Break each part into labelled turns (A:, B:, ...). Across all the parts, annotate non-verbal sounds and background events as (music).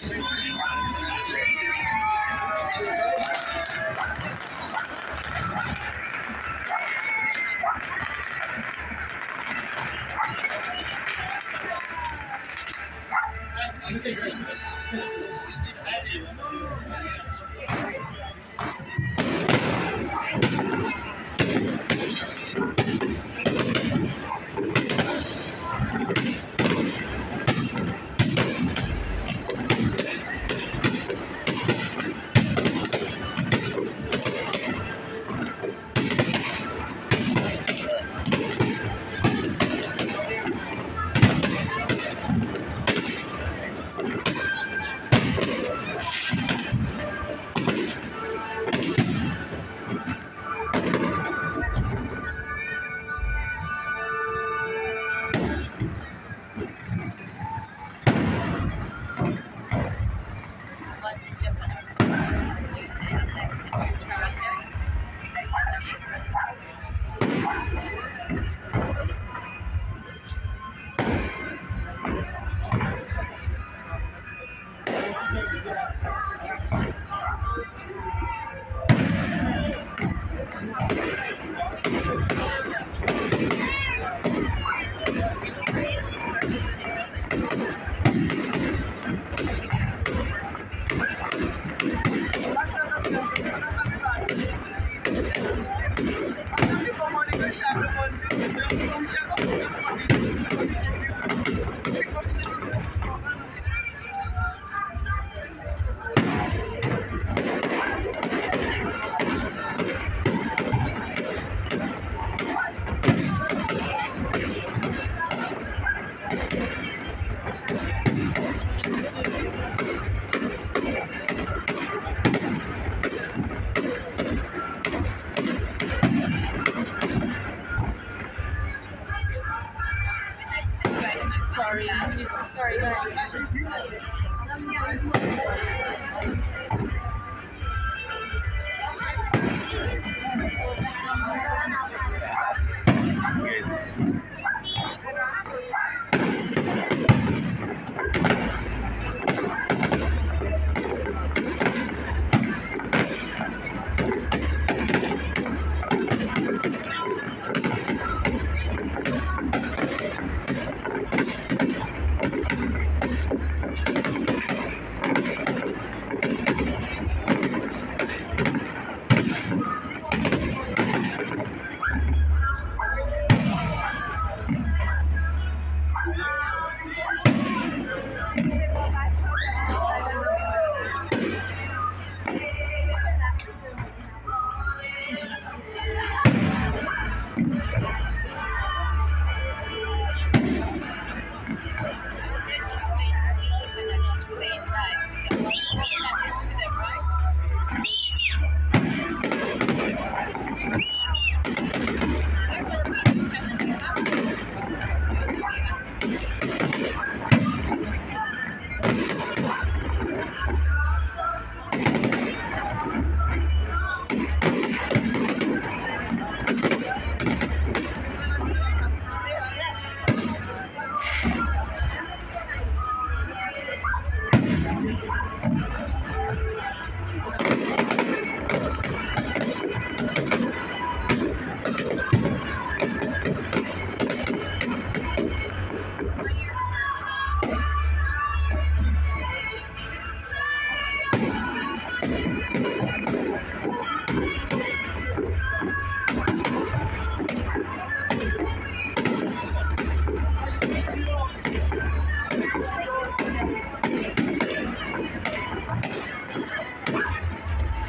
A: ones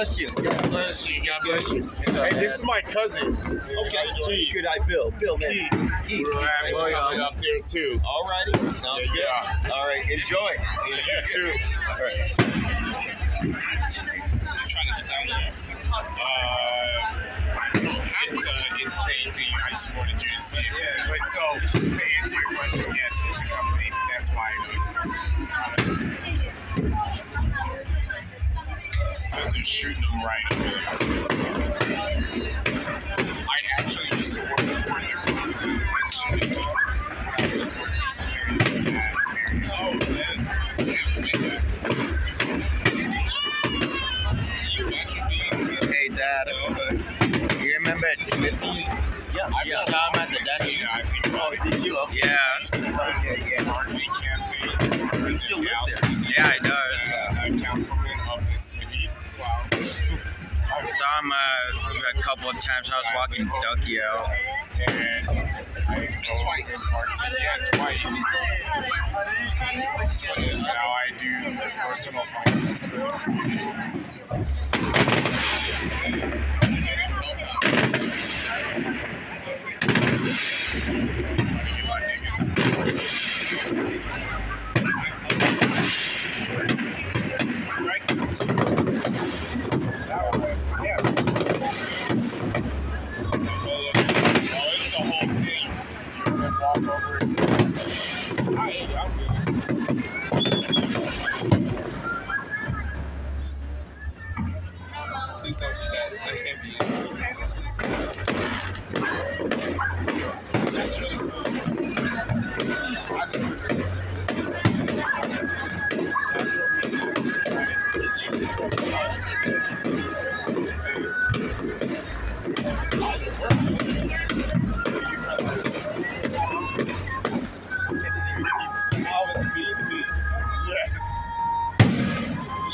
B: Bless you.
C: God bless you. God bless you. Hey, this is my cousin.
B: Okay,
C: Keith.
B: good. I Bill. Bill, man.
C: Keith.
B: Keith.
C: We're
B: Thanks for
C: coming
B: coming.
C: up there too.
B: All righty. Sounds
C: Yeah,
B: good.
C: yeah.
B: All right. Enjoy.
C: Yeah, you too. (laughs)
B: All right.
C: trying to get down there. it's an insane thing. I just wanted you to see it. Yeah, but so to answer your question, yes, it's a company. That's why it's a company. Because they're shooting them right up I
B: uh, a couple of times I was walking Ducky out.
C: And twice. Yeah, twice. Now I do personal finance.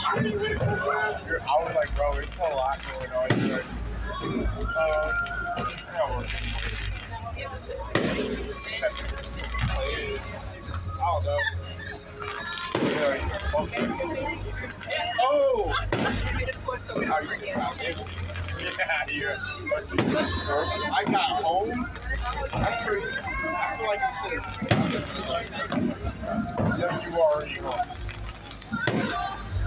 C: I was like, bro, it's a lot going on here. I don't know. Oh! (laughs) I got home. That's crazy. I feel like I should have stopped this no, you are.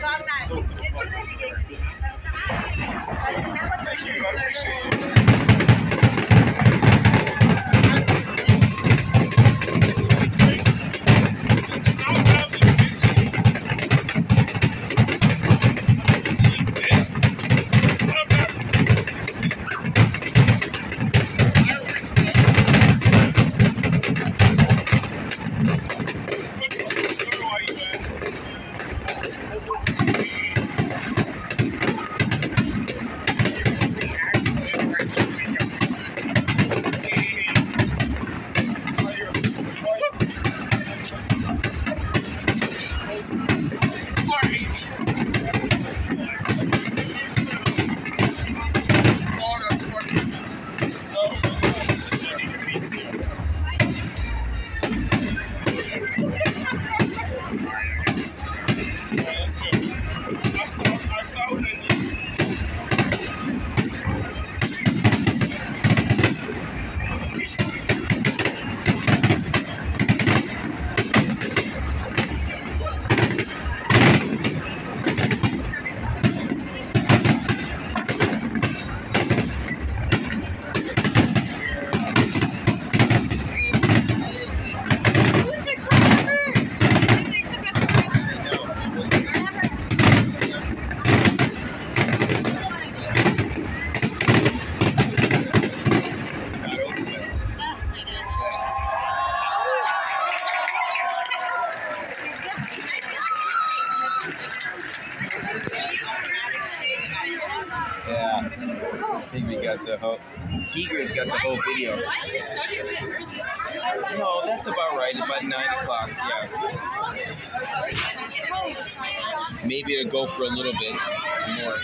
C: Thank you,
B: Tiger's got the whole video.
D: Why did you start it a bit early?
B: No, that's about right. About 9 o'clock. Yeah. Oh, Maybe it'll go for a little bit more.